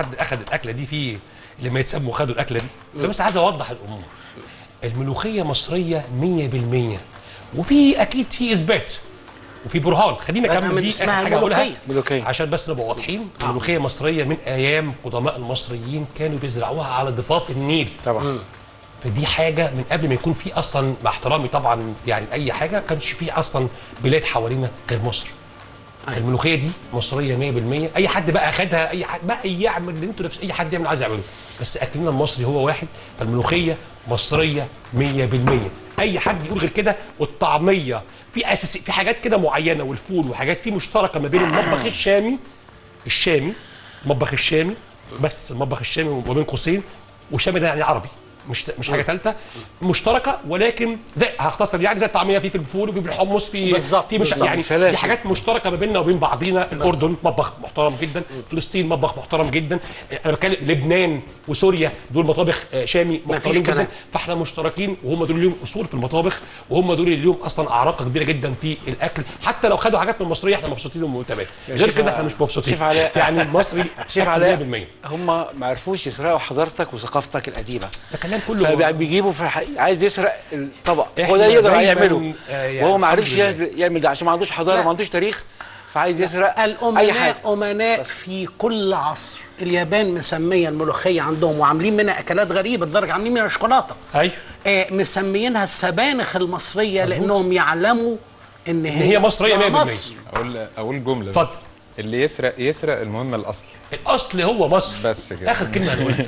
حد أخذ الأكلة دي في لما يتسموا خدوا الأكلة دي. أنا بس عايز أوضح الأمور. الملوخية مصرية 100% وفي أكيد في إثبات. وفي برهان. خلينا نكمل دي آخر حاجة اقولها. عشان بس نبقى واضحين. الملوخية مصرية من أيام قدماء المصريين كانوا بيزرعوها على ضفاف النيل. طبعا. فدي حاجة من قبل ما يكون في أصلا مع احترامي طبعا يعني اي حاجة كانش في أصلا بلاد حوالينا غير مصر. الملوخية دي مصرية 100% أي حد بقى أخدها أي حد بقى يعمل اللي أنتوا أي حد يعمل عايز يعمله. بس أكلنا المصري هو واحد فالملوخية مصرية 100% أي حد يقول غير كده والطعمية. في أساس في حاجات كده معينة والفول وحاجات في مشتركة ما بين المطبخ الشامي الشامي المطبخ الشامي بس المطبخ الشامي وبين قوسين والشامي ده يعني عربي. مش مش حاجة ثالثه مشتركة ولكن زي هختصر يعني زي الطعمية في في الفول وفي الحمص في بالظبط، في مش بالظبط. يعني فلافل. دي حاجات مشتركة ما بيننا وبين بعضينا الأردن مطبخ محترم جدا فلسطين مطبخ محترم جدا أنا بتكلم لبنان وسوريا دول مطابخ آه، شامي محترمين. جدا فاحنا مشتركين وهم دول ليهم أصول في المطابخ وهم دول اللي ليهم أصلا أعراق كبيرة جدا في الأكل حتى لو خدوا حاجات من المصرية إحنا مبسوطين وتمام غير كده إحنا مش مبسوطين. يعني المصري شيف 100% هم ما عرفوش يسرقوا حضارتك وثقافتك القديمة كلام كله فبيجيبوا في الح... عايز يسرق الطبق. هو ده يقدر يعمله. آه، يعني وهو ما عرفش. يعمل ده عشان ما عندوش حضارة. ما عندوش تاريخ فعايز يسرق أي الأمناء حاجة أمناء في كل عصر. اليابان مسمية الملوخية عندهم وعاملين منها أكلات غريبة لدرجة عاملين منها شوكولاتة. أيوه. آه مسميينها السبانخ المصرية لأنهم يعلموا إن هي, هي مصرية أصلها 100%. مصر. أقول أقول جملة. اتفضل. اللي يسرق يسرق المهم الأصل. الأصل هو مصر. بس كده. آخر كلمة هنقولها.